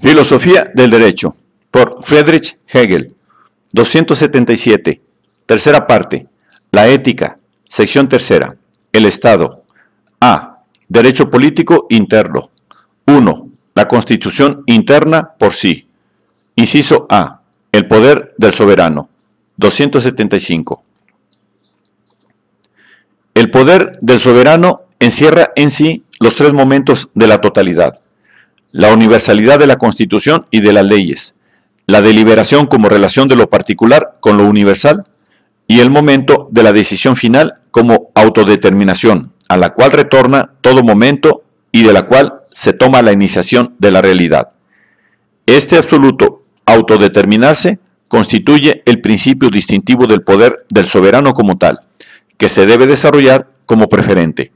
Filosofía del Derecho, por Friedrich Hegel. 277. Tercera parte. La ética. Sección tercera. El Estado. A. Derecho político interno. 1. La Constitución interna por sí. Inciso A. El poder del soberano. 275. El poder del soberano encierra en sí los tres momentos de la totalidad. La universalidad de la Constitución y de las leyes, la deliberación como relación de lo particular con lo universal y el momento de la decisión final como autodeterminación, a la cual retorna todo momento y de la cual se toma la iniciación de la realidad. Este absoluto autodeterminarse constituye el principio distintivo del poder del soberano como tal, que se debe desarrollar como preferente.